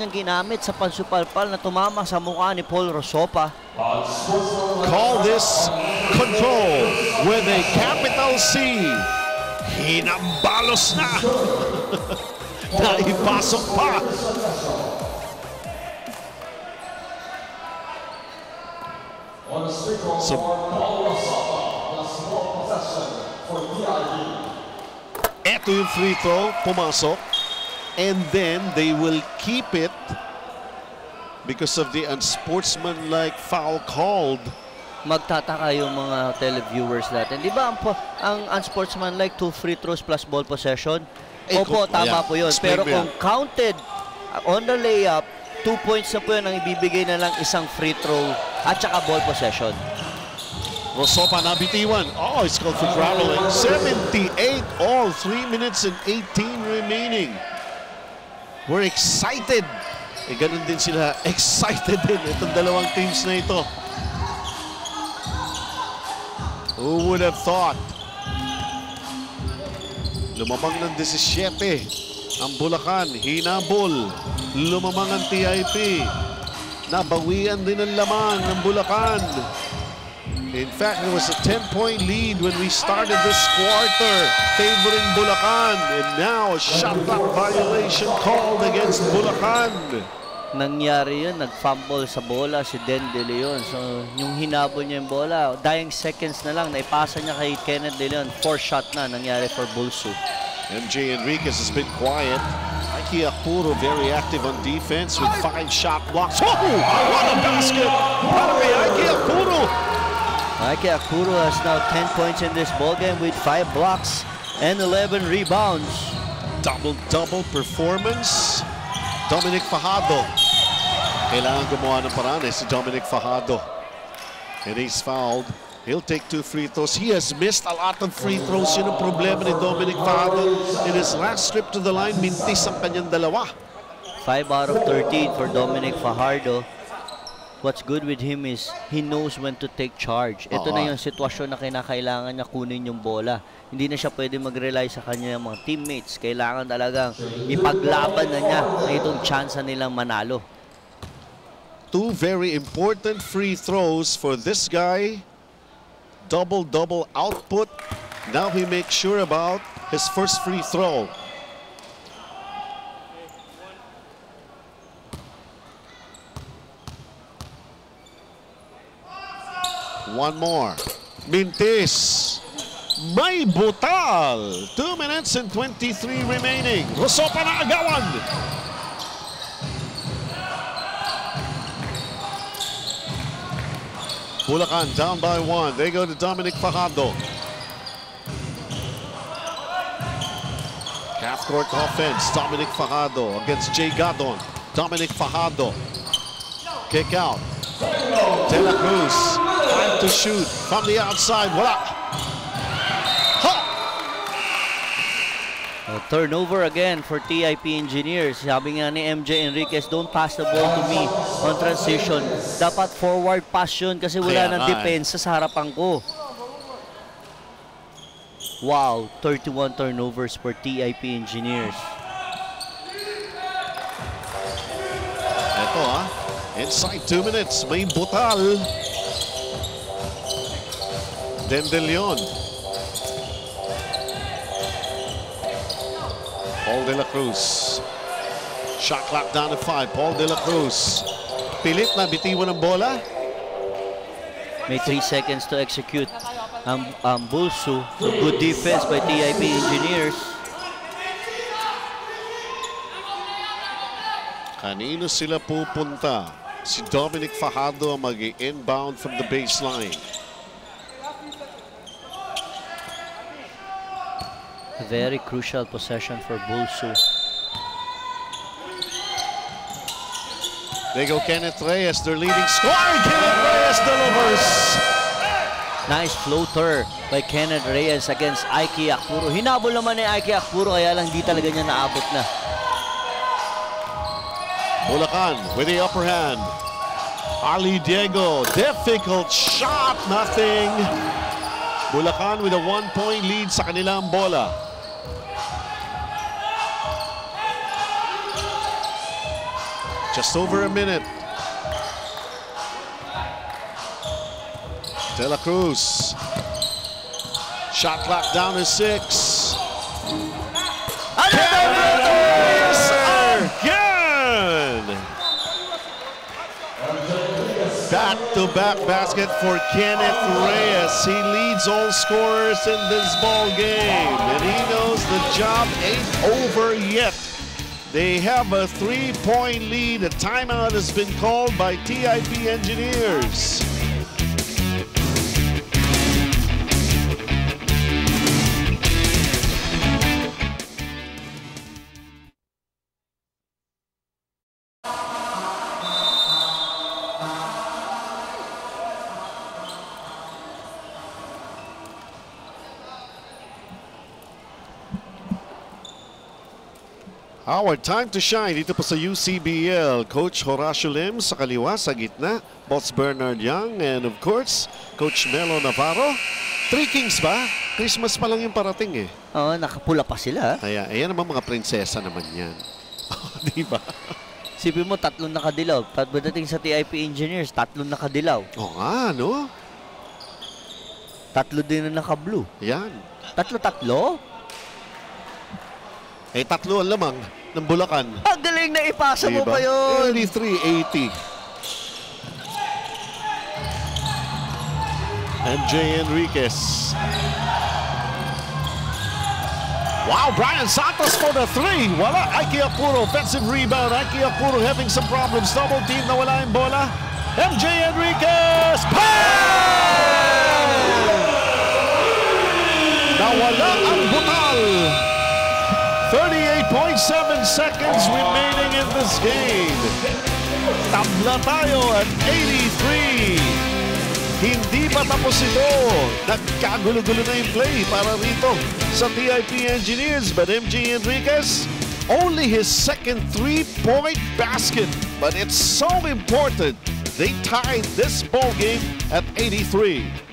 niyang ginamit sa pansupalpal na tumama sa mukha ni Paul Rosopa. Call this control with a capital C. Hinambalos na. Naipasok pa. So, eto yung free throw, pumasok. And then they will keep it because of the unsportsmanlike foul called. Magtataka yung mga televiewers natin. Di ba ang, ang unsportsmanlike two free throws plus ball possession? Eh, Opo, kung- tama ayan, po yun. Pero kung counted on the layup, two points na po yun ang ibibigay na lang isang free throw at saka ball possession. Rosopa nabitiwan. Oh, it's called for traveling. 78 all, 3 minutes and 18 remaining. We're excited. Eh, ganun din sila. Excited din itong dalawang teams na ito. Who would have thought? Lumamang ng 17. Ang Bulacan, hinabol. Lumamang ang TIP. Nabawian din ang lamang ng Bulacan. In fact, it was a 10-point lead when we started this quarter, favoring Bulacan. And now a shot clock violation called against Bulacan. Nangyari yun, nag-fumble sa bola si Den De Leon. So, yung hinabol niya yung bola, dying seconds na lang, naipasa niya kay Kenneth De Leon. Four shot na nangyari for Bulsu. MJ Enriquez has been quiet. Mikey Akpuro very active on defense with five shot blocks. Oh, what a basket! Kay Mikey. Mikey Akuro has now 10 points in this ballgame with 5 blocks and 11 rebounds. Double-double performance. Dominic Fajardo. Kailangan gumawa ng paraan eh si Dominic Fajardo. And he's fouled. He'll take two free throws. He has missed a lot of free throws. Yun ang problema ni Dominic Fajardo. In his last trip to the line, mintis ang kanyang dalawa. 5 out of 13 for Dominic Fajardo. What's good with him is he knows when to take charge. Ito Oo. na yung sitwasyon na kinakailangan niya kunin yung bola. Hindi na siya pwede mag-rely sa kanyang mga teammates. Kailangan talagang ipaglaban na niya na itong chance nilang manalo. Two very important free throws for this guy. Double-double output. Now he makes sure about his first free throw. One more. Mintis. May butal. Two minutes and 23 remaining. Rosopa na agawan. Bulacan down by one. They go to Dominic Fajardo. Half court offense. Dominic Fajardo against Jay Gadon. Dominic Fajardo. Kick out. De La Cruz. To shoot from the outside. Wala. Ha! Uh, turnover again for TIP Engineers. Sabi nga ni MJ Enriquez, don't pass the ball to me on transition. Dapat forward pass yun kasi wala Kaya nang nga eh. depensa sa harapan ko. Wow, 31 turnovers for TIP Engineers. Ito ah. Inside two minutes. May butal. Den De Leon. Paul De La Cruz. Shot clock down to five. Paul De La Cruz. Pilit na bitiwan ng bola. May 3 seconds to execute ang, ang Bulsu. Good defense by TIP Engineers. Kanino sila pupunta? Si Dominic Fajardo ang mag inbound from the baseline. Very crucial possession for Bulsu. They go Kenneth Reyes, their leading scorer. Kenneth Reyes delivers. Nice floater by Kenneth Reyes against Aiki Akpuro. Hinabol naman ni Aiki Akpuro kaya lang di talaga niya naabot na. Bulacan with the upper hand. Ali Diego, difficult shot, nothing. Bulacan with a one-point lead sa kanilang bola. Just over a minute. De La Cruz. Shot clock down to six. Reyes again! Back-to-back basket for Kenneth Reyes. He leads all scorers in this ball game, and he knows job ain't over yet. They have a three-point lead. A timeout has been called by TIP Engineers. Our time to shine dito po sa UCBL. Coach Horacio Lim sa kaliwa, sa gitna. Boss Bernard Young and of course, Coach Melo Navarro. Three Kings ba? Christmas pa lang yung parating eh. Oo, nakapula pa sila. Kaya, ayan naman mga prinsesa naman yan. Di ba? Sipin mo, tatlong nakadilaw. Pagdating sa TIP Engineers, tatlong nakadilaw. Oo nga, no? Tatlo din na naka-blue. Yan. Tatlo-tatlo? Eh, tatlo ang lamang ng Bulacan. Ang galing na ipasa mo Diba? pa yun. 83-80. MJ Enriquez. Wow, Brian Santos for the three. Wala. Ike Apuro, offensive rebound. Ike Apuro having some problems. Double team na wala yung bola. MJ Enriquez. Bang! Nawala ang butal. 38.7 seconds remaining in this game. Tabla tayo at 83. Hindi pa tapos ito. Nagkagulo-gulo na yung play para rito sa TIP Engineers. But MJ Enriquez, only his second three-point basket. But it's so important. They tied this ball game at 83.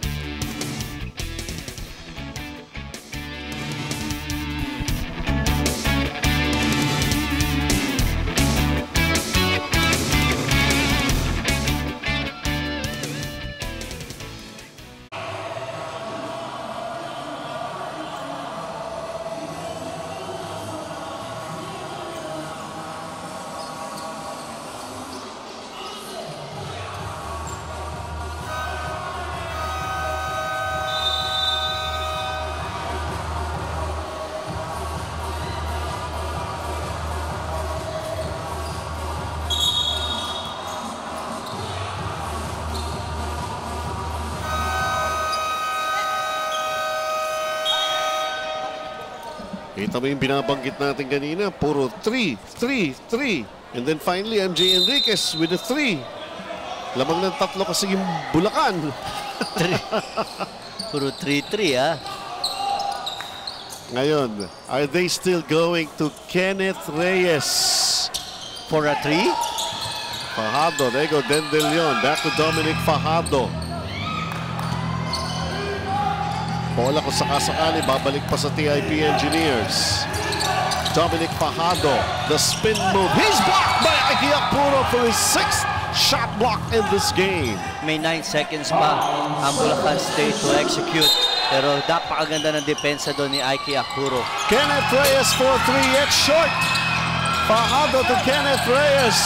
Kita mo yung binabanggit natin kanina, puro 3, 3, 3. And then finally, MJ Enriquez with a 3. Lamang ng tatlo kasi yung Bulacan. Puro 3-3 ah. Ngayon, are they still going to Kenneth Reyes? For a 3? Fajardo, there you go, Dendelion. Back to Dominic Fajardo. Bola kung sakasakali, babalik pa sa TIP Engineers. Dominic Fajardo, the spin move. He's blocked by Ike Apuro for his sixth shot block in this game. May 9 seconds pa ang Bulacan State to execute. Pero napakaganda ng depensa doon ni Ike Akuro. Kenneth Reyes for three, it's short. Fajardo to Kenneth Reyes.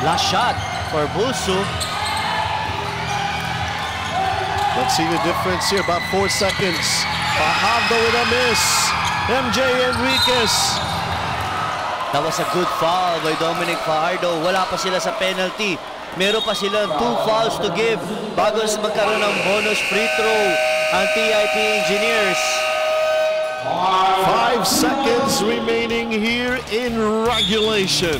Last shot for Busu. See the difference here, about four seconds. Fajardo with a miss. MJ Enriquez. That was a good foul by Dominic Fajardo. Wala pa sila sa penalty. Meron pa silang two fouls to give bago magkaroon ng bonus free throw ang TIP Engineers. Five seconds remaining here in regulation.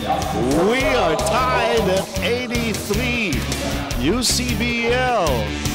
We are tied at 83. UCBL.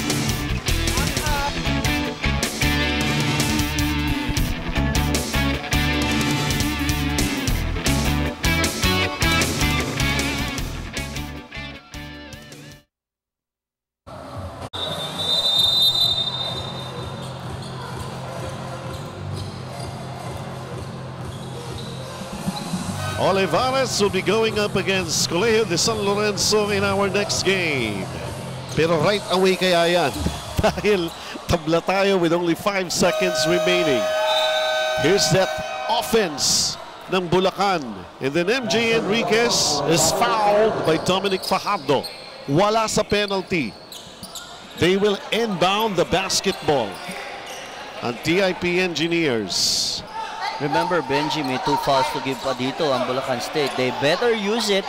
Olivares will be going up against Colegio de San Lorenzo in our next game. Pero right away kaya yan. Dahil tabla tayo with only 5 seconds remaining. Here's that offense ng Bulacan. And then MJ Enriquez is fouled by Dominic Fajardo. Wala sa penalty. They will inbound the basketball. And TIP engineers Remember, Benji, may two fouls to give pa dito ang Bulacan State. They better use it.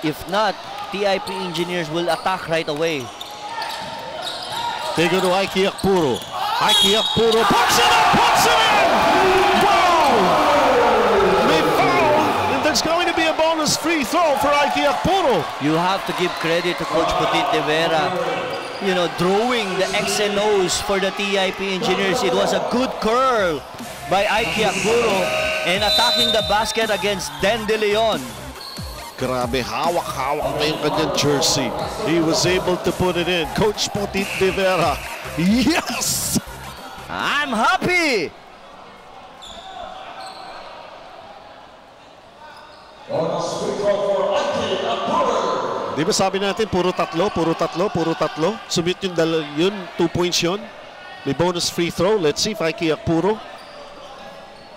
If not, TIP engineers will attack right away. They go to Ike Akpuro. Ike Akpuro puts it up, puts it in! Wow! To be a bonus free throw for Ike Akpuro. You have to give credit to Coach Putit de Vera. You know, drawing the X and O's for the TIP engineers. It was a good curl by Ike Puro and attacking the basket against Den De Leon. Grabe, hawak-hawak na yung kanyang jersey. He was able to put it in. Coach Potit de Vera. Yes! I'm happy! Di ba sabi natin, puro tatlo, puro tatlo, puro tatlo. Submit yung dala, yun, two points yun. May bonus free throw. Let's see if Ike Akpuro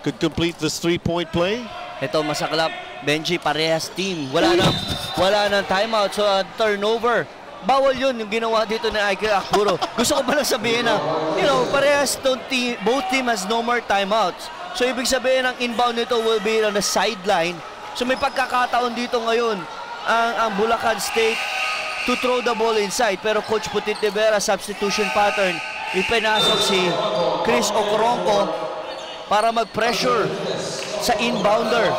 could complete this three-point play. Ito masaklap, Benji parehas team. Wala nang wala nang timeout so uh, turnover. Bawal yun yung ginawa dito ni Ike Akpuro. Gusto ko pala sabihin na, you know, parehas tong team, both team has no more timeouts. So ibig sabihin ang inbound nito will be on the sideline. So may pagkakataon dito ngayon ang, ang Bulacan State to throw the ball inside. Pero Coach Putit de Vera, substitution pattern, ipinasok si Chris Okronko para mag-pressure sa inbounder.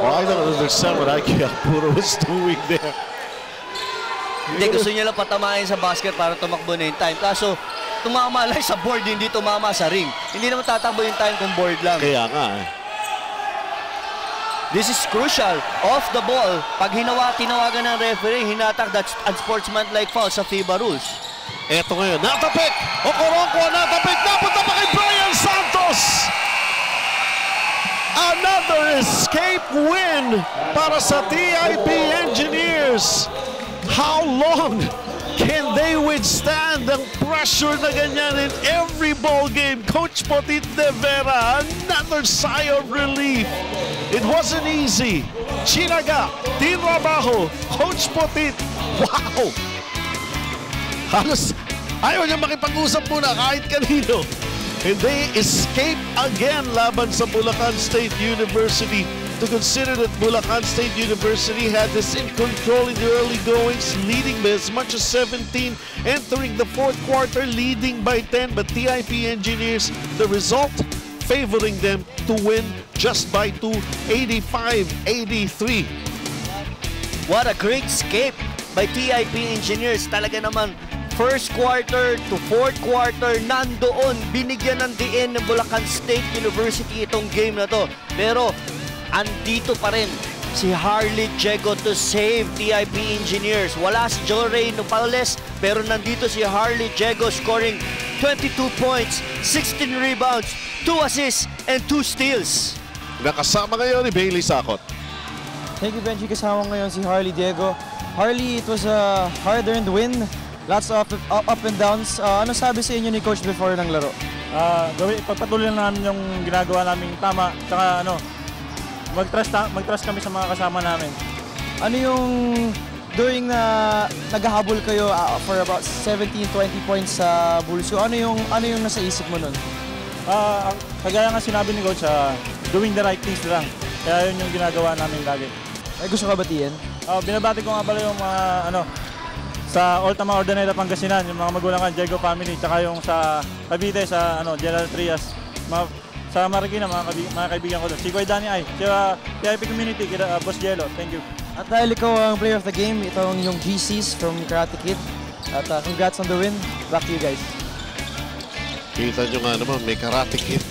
Well, I don't understand what Ike Akpuro was doing there. Hindi, gusto niya lang patamahin sa basket para tumakbo na yung time. Kaso, tumama lang sa board, hindi tumama sa ring. Hindi naman tatakbo yung time kung board lang. Kaya nga eh. This is crucial. Off the ball. Pag hinawa, tinawagan ng referee, hinatak that's unsportsmanlike foul sa FIBA rules. Eto ngayon, natapik! Okoronko, natapik! Napunta pa kay Brian Santos! Another escape win para sa TIP Engineers. How long can they withstand ang pressure na ganyan in every ball game? Coach Potit de Vera, another sigh of relief. It wasn't easy. Chinaga, Tinrabaho, Coach Potit. Wow! Halos ayaw niya makipag-usap muna kahit kanino. And they escape again laban sa Bulacan State University to consider that Bulacan State University had this in control in the early goings, leading by as much as 17, entering the fourth quarter leading by 10, but TIP Engineers, the result favoring them to win just by 2, 85-83. What a great escape by TIP Engineers. Talaga naman, first quarter to fourth quarter, nandoon, binigyan ng diin ng Bulacan State University itong game na to. Pero, andito pa rin si Harley Diego to save TIP Engineers. Wala si Joe Ray Nopales, pero nandito si Harley Diego scoring 22 points, 16 rebounds, 2 assists, and 2 steals. Nakasama ngayon ni Bailey Sakot. Thank you, Benji. Kasama ngayon si Harley Diego. Harley, it was a hard-earned win. Lots of up, and downs. Uh, ano sabi sa inyo ni Coach before ng laro? Ah, gawin pagpatuloy lang namin yung ginagawa naming tama. Tsaka ano, mag-trust, mag-trust kami sa mga kasama namin. Ano yung during na naghahabol kayo uh, for about 17-20 points sa Bulls, so ano yung ano yung nasa isip mo nun? Ang- kagaya nga sinabi ni Coach, ah, doing the right things lang. Kaya yun yung ginagawa namin lagi. May gusto ka batiin? Ah, binabati ko nga pala yung mga ano, sa Ultima Ordaneta Pangasinan, yung mga magulang kan, Diego family, tsaka yung sa Cavite, sa ano, General Trias, mga, sa Marikina, mga, kabi, mga kaibigan ko doon. Si Kuya Danny Ay, sa PIP Community, kita, ah, Boss Jello, thank you. At dahil ikaw ang player of the game, itong yung GCs from Karate Kid. At uh, congrats on the win. Back to you guys. Kita nyo nga naman, may karate kid.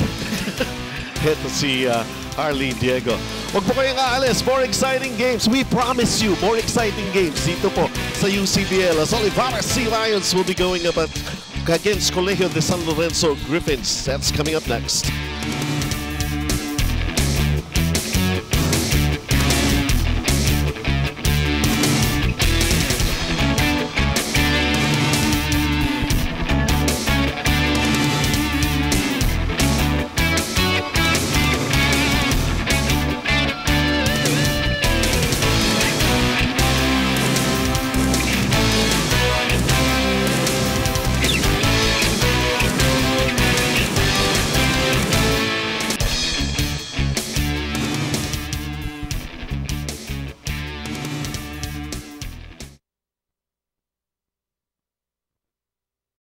Ito si uh, Harley Diego. Huwag po kayong aalis. More exciting games. We promise you more exciting games dito po sa UCBL. As Olivares Sea Lions will be going up at against Colegio de San Lorenzo Griffins. That's coming up next.